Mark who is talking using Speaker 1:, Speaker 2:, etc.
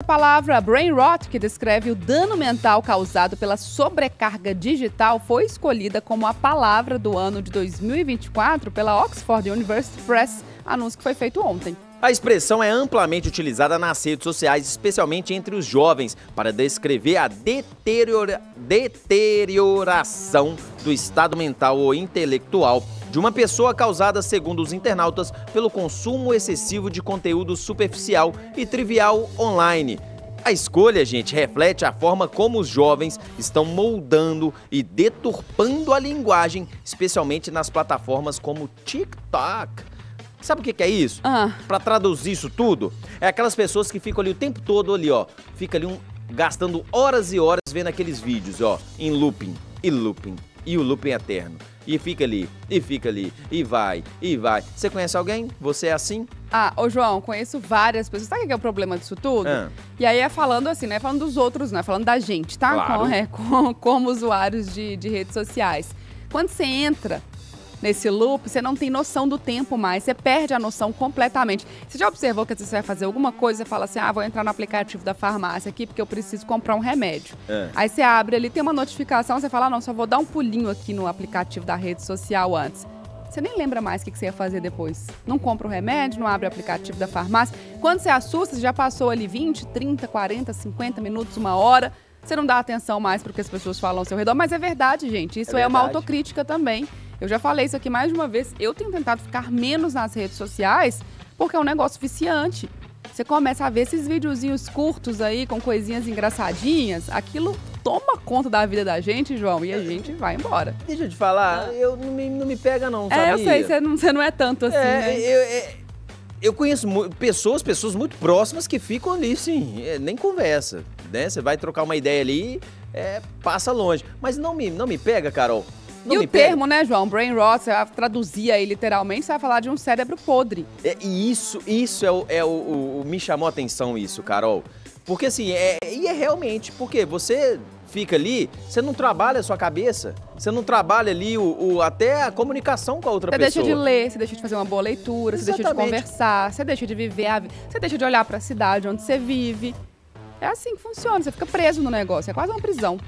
Speaker 1: A palavra brain rot, que descreve o dano mental causado pela sobrecarga digital, foi escolhida como a palavra do ano de 2024 pela Oxford University Press, anúncio que foi feito ontem.
Speaker 2: A expressão é amplamente utilizada nas redes sociais, especialmente entre os jovens, para descrever a deteriora... deterioração do estado mental ou intelectual de uma pessoa causada, segundo os internautas, pelo consumo excessivo de conteúdo superficial e trivial online. A escolha, gente, reflete a forma como os jovens estão moldando e deturpando a linguagem, especialmente nas plataformas como TikTok. Sabe o que, é isso?
Speaker 1: Ah.
Speaker 2: Para traduzir isso tudo, é aquelas pessoas que ficam ali o tempo todo ali, ó, fica ali um, gastando horas e horas vendo aqueles vídeos, ó, em looping e looping e o looping eterno. E fica ali, e fica ali, e vai, e vai. Você conhece alguém? Você é assim?
Speaker 1: Ah, ô João, conheço várias pessoas. Sabe o que é o problema disso tudo?
Speaker 2: Ah.
Speaker 1: E aí é falando assim, não é falando dos outros, não é falando da gente, tá?
Speaker 2: Claro.
Speaker 1: Com- é, com- como usuários de, de redes sociais. Quando você entra nesse loop, você não tem noção do tempo mais, você perde a noção completamente. Você já observou que às vezes você vai fazer alguma coisa e fala assim, ah, vou entrar no aplicativo da farmácia aqui porque eu preciso comprar um remédio.
Speaker 2: É.
Speaker 1: Aí você abre ali, tem uma notificação, você fala, ah, não, só vou dar um pulinho aqui no aplicativo da rede social antes. Você nem lembra mais o que você ia fazer depois. Não compra o remédio, não abre o aplicativo da farmácia. Quando você assusta, você já passou ali 20, 30, 40, 50 minutos, uma hora. Você não dá atenção mais para o que as pessoas falam ao seu redor. Mas é verdade, gente. Isso é,
Speaker 2: É
Speaker 1: uma autocrítica também. Eu já falei isso aqui mais de uma vez. Eu tenho tentado ficar menos nas redes sociais porque é um negócio viciante. Você começa a ver esses videozinhos curtos aí com coisinhas engraçadinhas. Aquilo toma conta da vida da gente, João, e a gente vai embora.
Speaker 2: Deixa eu te falar, eu não me, não me pega não, sabia?
Speaker 1: É, eu sei, você não, você não é tanto assim,
Speaker 2: É,
Speaker 1: né?
Speaker 2: eu, é, eu conheço pessoas, pessoas muito próximas que ficam ali, sim, é, nem conversa, né? Você vai trocar uma ideia ali, é, passa longe. Mas não me, não me pega, Carol. Não
Speaker 1: E o
Speaker 2: pega.
Speaker 1: termo, né, João? Brain rot, você vai traduzir aí literalmente, você vai falar de um cérebro podre.
Speaker 2: É, e isso, isso é, o, é o, o- o- me chamou a atenção isso, Carol. Porque assim, é, e é realmente, porque você fica ali, você não trabalha a sua cabeça, você não trabalha ali o, o- até a comunicação com a outra
Speaker 1: Você
Speaker 2: pessoa.
Speaker 1: deixa de ler, você deixa de fazer uma boa leitura, você deixa de
Speaker 2: Exatamente.
Speaker 1: conversar, você deixa de viver, a você deixa de olhar pra cidade onde você vive. É assim que funciona, você fica preso no negócio, é quase uma prisão.